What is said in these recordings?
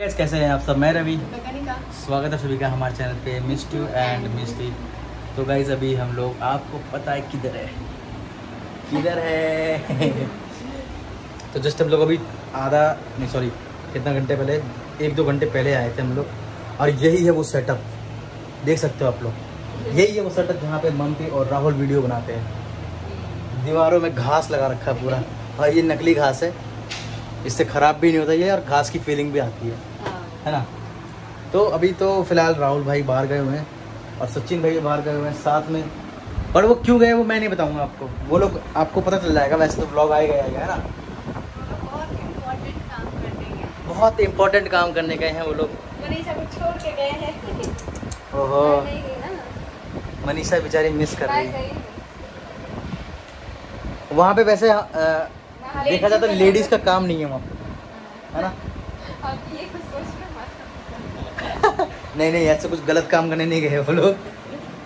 कैसे हैं आप सब? मैं रवि। स्वागत है सभी का हमारे चैनल पे मिस्टू एंड मिस्टी तो गाइज़ अभी हम लोग आपको पता है किधर है? किधर है? तो जस्ट हम लोग अभी आधा नहीं सॉरी कितना घंटे पहले एक दो घंटे पहले आए थे हम लोग। और यही है वो सेटअप देख सकते हो आप लोग। यही है वो सेटअप जहाँ पे मम्मी और राहुल वीडियो बनाते हैं। दीवारों में घास लगा रखा है पूरा। और ये नकली घास है। इससे ख़राब भी नहीं होता ये और घास की फीलिंग भी आती है। है ना? तो अभी तो फ़िलहाल राहुल भाई बाहर गए हुए हैं और सचिन भाई बाहर गए हुए हैं साथ में। पर वो क्यों गए वो मैं नहीं बताऊँगा आपको। वो लोग, आपको पता चल जाएगा, वैसे तो ब्लॉग आएगा आएगा है ना? बहुत इम्पोर्टेंट काम करने गए गए हैं वो लोग। गए ओहो। मनीषा बेचारी मिस कर रही है। वहाँ पे वैसे वहाँ देखा जाए तो लेडीज़ का काम नहीं है वहाँ पे। है। ना? नहीं नहीं ऐसे कुछ गलत काम करने नहीं गए वो लोग।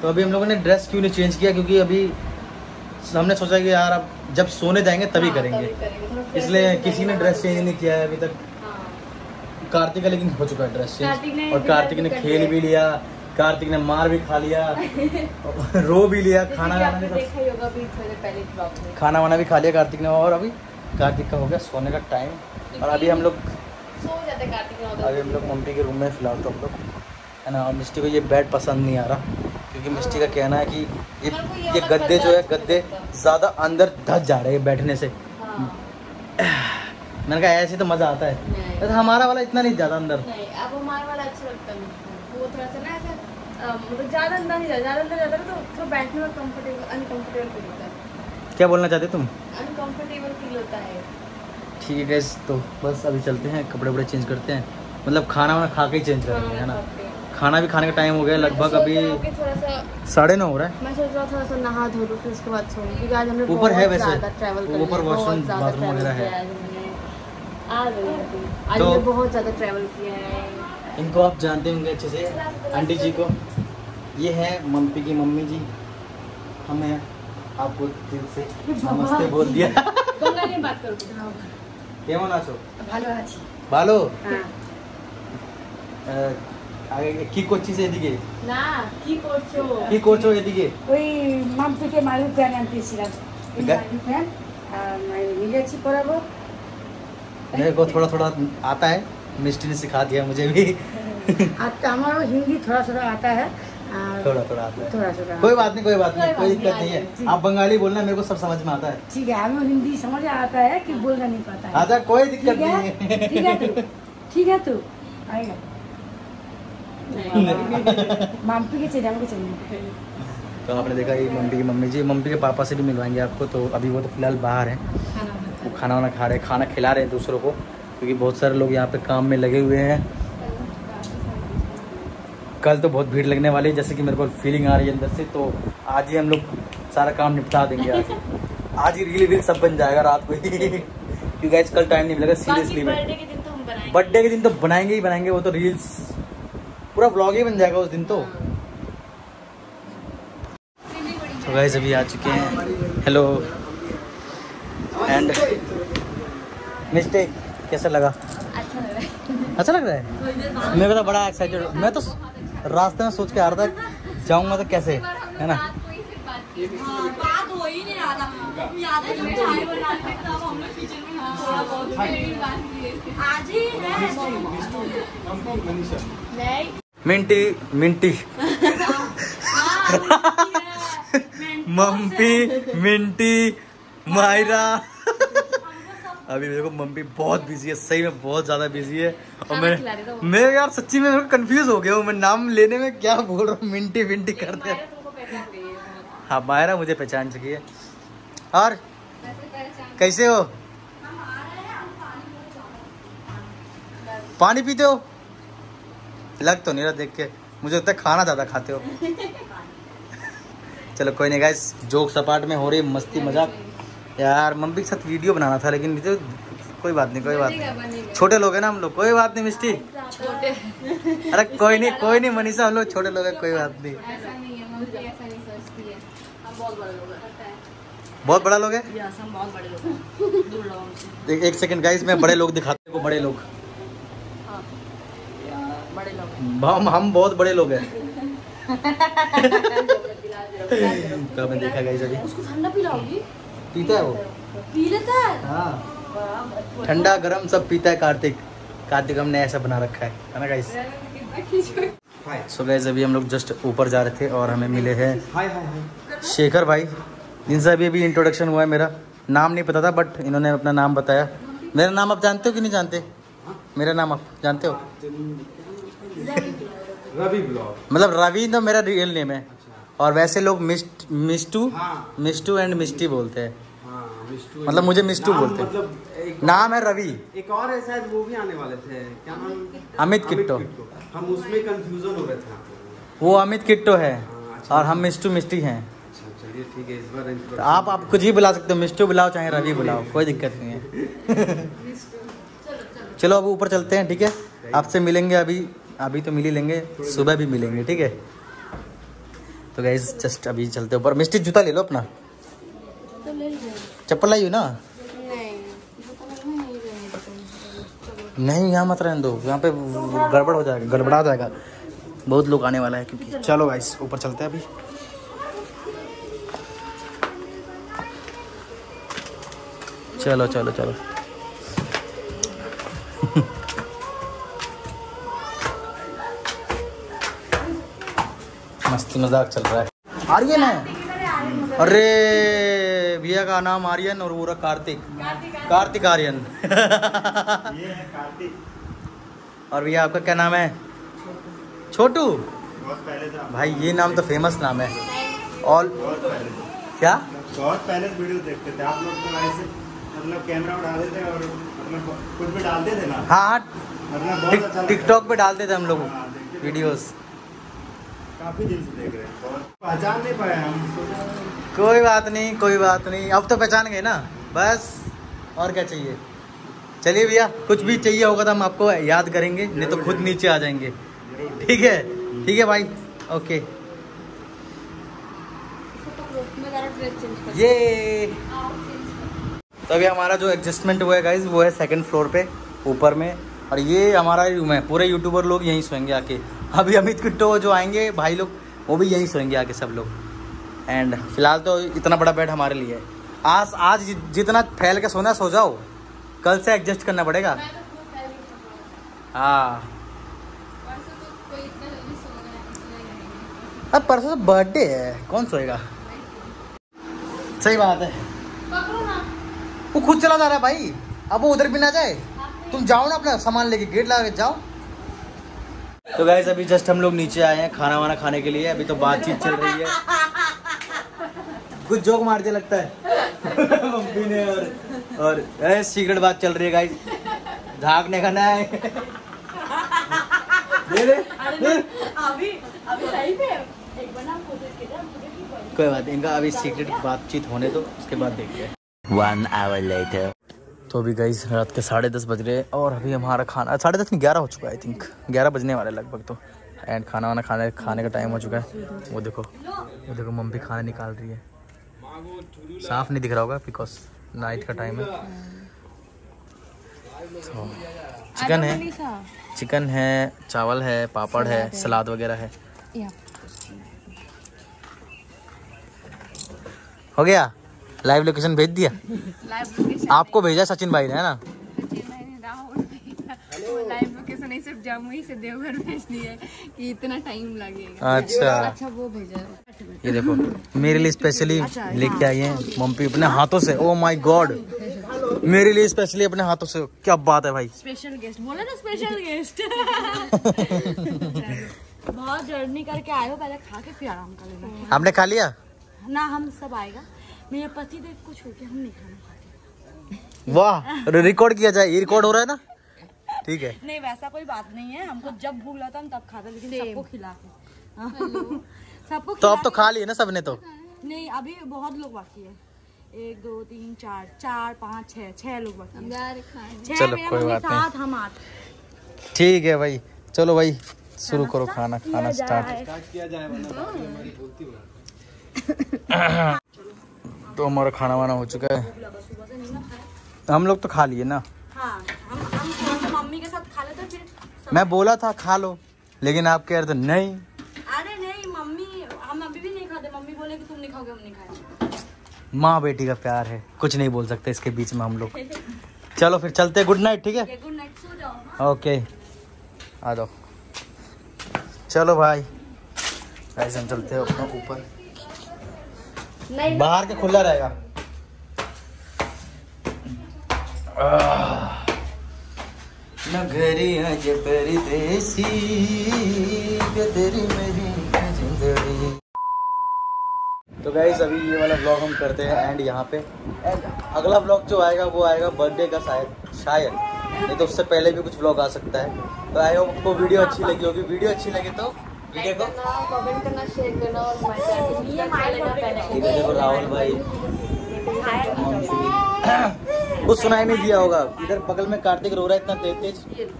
तो अभी हम लोगों ने ड्रेस क्यों नहीं चेंज किया? क्योंकि अभी हमने सोचा कि यार अब जब सोने जाएँगे तभी हाँ, करेंगे। करेंगे। इसलिए किसी ने ड्रेस चेंज नहीं किया है अभी तक। हाँ। कार्तिक का लेकिन हो चुका है ड्रेस चेंज और कार्तिक ने खेल भी लिया कार्तिक ने मार भी खा लिया रो भी लिया खाना वाना भी ही खाना वाना भी खा लिया कार्तिक ने और अभी कार्तिक का हो गया सोने का टाइम और अभी हम लोग सो जाते कार्तिक अभी हम लोग मम्मी के रूम में फ़िलहाल तो हम लोग। है ना और मिस्टी को ये बेड पसंद नहीं आ रहा क्योंकि मिस्टी का कहना है कि ये ये गद्दे जो है गद्दे अच्छा ज़्यादा अंदर धस जा रहे हैं बैठने से। हाँ। मैंने कहा ऐसे तो मज़ा आता है। वैसे हमारा वाला इतना नहीं ज़्यादा अंदर। नहीं अब हमारा वाला अच्छा लगता है वो थोड़ा सा ना ऐसा मतलब ज़्यादा अंदर नहीं ज़्यादा अंदर जाता है तो थोड़ा बैठने में कंफर्टेबल अनकंफर्टेबल फील होता है। क्या बोलना चाहते तुम? अनकंफर्टेबल फील होता है। ठीक है तो बस अभी चलते हैं कपड़े वपड़े चेंज करते हैं। मतलब खाना वाना खा के ही चेंज करेंगे है ना? खाना भी खाने का टाइम हो गया लगभग अभी साढ़े नौ हो रहा है। मैं सोच रहा थोड़ा सा नहा धो लूँ फिर उसके बाद सोऊं क्योंकि आज हमने ऊपर है बहुत वैसे। ऊपर bathroom travel वगैरह है। आज तो- बहुत ज़्यादा ट्रैवल किया है। इनको आप जानते होंगे अच्छे से आंटी जी को। ये है मम्पी की मम्मी जी। हमें आपको दिल से नमस्ते बोल दिया बंगाली में बात करो কেমন আছো ভালো আছি ভালো হ্যাঁ আহ, আগে কি করছিস এদিকে না কি করছো কি করছো এদিকে ওই মাম থেকে মালু প্যান আনতেছিলাম এই গা- মালু প্যান আর মিলেছি পরাবো मेरे को थोड़ा थोड़ा आता है मिस्टी ने सिखा दिया मुझे भी আর তো আমারও হিন্দি थोड़ा थोड़ा आता है और थोड़ा थोड़ा आता है। थोड़ा थोड़ा कोई बात नहीं कोई बात नहीं कोई दिक्कत नहीं, नहीं है। आप बंगाली बोलना मेरे को सब समझ में आता है। ठीक है हमें हिंदी समझ आता है कि बोलना नहीं पाता है। आजा कोई दिक्कत नहीं है। ठीक है तू। ठीक है तू। आएगा। के चलिए हमको चलिए तो आपने देखा ये मम्मी की मम्मी जी मम्मी के पापा से भी मिलवाएँगे आपको तो अभी वो तो फ़िलहाल बाहर हैं। वो खाना वाना खा रहे हैं खाना खिला रहे हैं दूसरों को क्योंकि बहुत सारे लोग यहाँ पे काम में लगे हुए हैं। कल तो बहुत भीड़ लगने वाली है जैसे कि मेरे को फीलिंग आ रही है अंदर से तो आज ही हम लोग सारा काम निपटा देंगे आज। आज ही रील वील सब बन जाएगा रात को ही। क्योंकि आज कल टाइम नहीं मिलेगा सीरियसली में। बर्थडे के दिन तो बनाएँगे। बर्थडे के दिन तो बनाएँगे ही बनाएँगे वो तो रील्स पूरा ब्लॉग ही बन जाएगा उस दिन तो। तो गाइस अभी आ चुके हैं। हेलो एंड मिस्टेक कैसा लगा? अच्छा लग रहा है। अच्छा लग रहा है? मेरे को तो बड़ा एक्साइटेड मैं तो रास्ते में सोच के आ रहा था जाऊँगा तो कैसे? है ना? बात हो ही नहीं रहा था। याद है जब चाय बनाते तब हम लोग किचन में थोड़ा बहुत बात किए थे आज ही है। नहीं। मिंटी मिंटी। मम्पी मिंटी मायरा। अभी देखो मम्मी बहुत बिज़ी है सही में बहुत ज़्यादा बिज़ी है। और मैं। मैं यार सच्ची में कंफ्यूज हो गया हूँ मैं नाम लेने में क्या बोल रहा हूँ करते पहचान गई है बहुत। हाँ मायरा मुझे पहचान चुकी है और कैसे हो? पानी पीते हो? लग तो नहीं रहा देख के। मुझे लगता है खाना ज़्यादा खाते हो। चलो कोई नहीं गाइस जोक सपाट में हो रही मस्ती मज़ाक। यार मम्मी के साथ वीडियो बनाना था लेकिन तो कोई बात नहीं कोई बात नहीं। छोटे लोग हैं ना हम लोग कोई बात नहीं मिस्टी। छोटे। अरे कोई नहीं कोई नहीं मनीषा हम लोग छोटे लोग हैं कोई बात नहीं। है मम्मी ऐसा नहीं सोचती है। हम बहुत बड़े लोग हैं। बहुत बड़ा लोग है? यस हम बहुत बड़े लोग हैं। दूर रहो हमसे एक, एक सेकंड गाइस मैं बड़े लोग दिखाते को बड़े लोग। हाँ। बड़े लोग हम हम बहुत बड़े लोग हैं। तो देखा गाइस अभी। उसको ठंडा पिलाओगी? पीता है वो? पी लेता है? हाँ। ठंडा गरम सब पीता है कार्तिक। कार्तिक हमने ऐसा बना रखा है है ना गाइस सो गाइस अभी हम लोग जस्ट ऊपर जा रहे थे और हमें मिले हैं शेखर भाई। जिनसे अभी अभी इंट्रोडक्शन हुआ है मेरा। नाम नहीं पता था बट इन्होंने अपना नाम बताया। मेरा नाम आप जानते हो कि नहीं जानते? मेरा नाम आप जानते हो? रवि ब्लॉग। मतलब रवि तो मेरा रियल नेम है। और वैसे लोग मिस्ट मिस्टू हाँ। मिस्टू एंड मिस्टी बोलते हैं। हाँ मतलब मुझे मिस्टू नाम बोलते हैं। मतलब नाम है रवि। एक और है शायद वो भी आने वाले थे। क्या नाम? अमित किट्टो। हम उसमें कंफ्यूजन हो रहे थे। वो अमित किट्टो है। हाँ, अच्छा। और हम मिस्टू मिस्टी हैं। अच्छा ठीक है इस बार तो आप आप कुछ ही बुला सकते हो। मिस्टू बुलाओ चाहे रवि बुलाओ। कोई दिक्कत नहीं है। चलो अब ऊपर चलते हैं ठीक है? आपसे मिलेंगे अभी। अभी तो मिल ही लेंगे। सुबह भी मिलेंगे ठीक है? तो गाइज़ जस्ट अभी चलते ऊपर। मिस्टी जूता ले लो अपना। तो चप्पल लाई हो ना? नहीं तो नहीं नहीं यहाँ मत रहने दो। यहाँ पे गड़बड़ हो जाएगा गड़बड़ा जाएगा। बहुत लोग आने वाला है क्योंकि चलो गाइस ऊपर चलते हैं अभी। चलो चलो चलो। मस्ती मज़ाक चल रहा है। आर्यन है? अरे भैया का नाम आर्यन और पूरा कार्तिक। कार्तिक आर्यन। और भैया आपका क्या नाम है? छोटू। बहुत पहले था भाई ये नाम तो फ़ेमस नाम है। ऑल क्या? बहुत पहले वीडियो देखते थे। आप लोग तो ऐसे मतलब कैमरा उठा देते और मतलब कुछ भी डालते थे ना? हाँ हाँ। मतलब बहुत अच्छा टिकटॉक पे डालते थे हम लोग हाँ, वीडियोस काफ़ी दिन से देख रहे हैं। बहुत पहचान नहीं पाए हम। कोई बात नहीं कोई बात नहीं। अब तो पहचान गए ना। बस और क्या चाहिए? चलिए भैया कुछ भी चाहिए होगा तो हम आपको याद करेंगे नहीं तो खुद नीचे आ जाएँगे। ठीक है? ठीक है भाई। ओके। ये। तो अभी हमारा जो एडजस्टमेंट हुआ है गाइज़ वो है सेकंड फ्लोर पे ऊपर में। और ये हमारा रूम है। पूरे यूट्यूबर लोग यहीं सोएँगे आके। अभी अमित किट्टो जो आएँगे भाई लोग वो भी यहीं सोएँगे आके सब लोग। एंड फ़िलहाल तो इतना बड़ा बेड हमारे लिए है। आज आज जितना फैल के सोना सो जाओ। कल से एडजस्ट करना पड़ेगा। हाँ अब परसों तो बर्थडे है। कौन सोएगा? सही बात है। वो खुद चला जा रहा है भाई। अब वो उधर भी ना जाए। तुम जाओ ना अपना सामान लेके गेट लगा के जाओ। तो गाइस अभी जस्ट हम लोग नीचे आए हैं खाना वाना खाने के लिए। अभी तो बातचीत चल रही है। कुछ जोक मार दिया लगता है। मम्मी ने और और ए, सीक्रेट बात चल रही है गाइस झाँकने का ना है। दे दे। अभी अभी सही में एक बार ना कोई बात नहीं इनका अभी सीक्रेट बातचीत होने दो उसके बाद देखते हैं। One hour later. तो अभी गई रात के साढ़े दस बज रहे हैं और अभी हमारा खाना साढ़े दस में ग्यारह हो चुका है आई थिंक ग्यारह बजने वाले लगभग तो। एंड खाना वाना खाने खाने का टाइम हो चुका है। वो देखो वो देखो मम्मी खाना निकाल रही है। साफ़ नहीं दिख रहा होगा बिकॉज़ नाइट का टाइम है। तो चिकन है। चिकन है चावल है पापड़ है सलाद वगैरह है। हो गया? लाइव लोकेशन भेज दिया? आपको भेजा सचिन भाई ने है ना? लाइव लोकेशन सिर्फ़ जमुई से देवघर भेज दिए कि इतना टाइम लगेगा। अच्छा। अच्छा वो भेजा ये देखो मेरे लिए स्पेशली लेके आई है मम्मी अपने हाथों से। ओ माय गॉड मेरे लिए स्पेशली अपने हाथों से। क्या बात है भाई। स्पेशल गेस्ट बोला ना स्पेशल गेस्ट बहुत जर्नी करके आए हो पहले खा के फिर आराम कर लेना। आपने खा लिया? ना हम सब आएगा। मेरे पति देव को छोड़ के हम नहीं खाना खाते वाह रिकॉर्ड किया जाए ये रिकॉर्ड हो रहा है ना? ठीक है। नहीं वैसा कोई बात नहीं है। हमको जब भूख लगता हम तब खाते लेकिन सबको खिला सबको तो अब तो खा लिए ना सबने तो। नहीं अभी बहुत लोग बाकी है। एक दो तीन चार चार पाँच छह छह लोग बाकी चलो, कोई बात नहीं। सात हम आठ। ठीक है भाई। चलो भाई शुरू करो खाना खाना स्टार्ट तो हमारा खाना वाना हो चुका है। हम लोग तो खा लिए ना। हाँ हम हम मम्मी के साथ खा लेते फिर मैं बोला था खा लो लेकिन आप कह रहे थे नहीं। अरे नहीं मम्मी हम अभी भी नहीं खाते। मम्मी बोले कि तुम नहीं खाओगे हम नहीं खाएँगे। माँ बेटी का प्यार है कुछ नहीं बोल सकते इसके बीच में हम लोग। चलो फिर चलते गुड नाइट ठीक है? गुड नाइट सो जाओ ओके आ जाओ। चलो भाई। ऐसे हम चलते हैं अपना ऊपर। नहीं बाहर के खुला रहेगा। नगरी अज परदेसी तेरी मेरी ज़िंदगी। तो गाइस अभी ये वाला ब्लॉग हम करते हैं एंड यहाँ पे। एंड अगला ब्लॉग जो आएगा वो आएगा बर्थडे का शायद शायद। नहीं तो उससे पहले भी कुछ ब्लॉग आ सकता है। तो आई होप आपको वीडियो अच्छी लगी होगी। वीडियो अच्छी लगी तो वीडियो देखो। कमेंट करना शेयर करना और हमारे चैनल है। देखो राहुल भाई। कुछ सुनाई नहीं दिया होगा। इधर बगल में कार्तिक रो रहा है इतना तेज तेज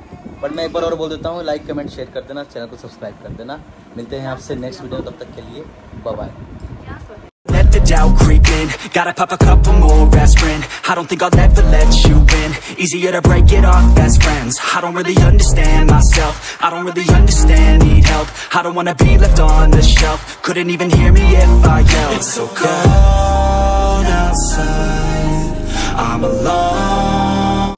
बट मैं एक बार और बोल देता हूँ लाइक कमेंट शेयर कर देना चैनल को सब्सक्राइब कर देना। मिलते हैं आपसे नेक्स्ट वीडियो तब तक के लिए bye doubt creep in Gotta pop a couple more aspirin. I don't think I'll ever let you in. Easier to break it off best friends. I don't really understand myself. I don't really understand, need help. I don't wanna be left on the shelf. Couldn't even hear me if I yelled. It's so cold outside. I'm alone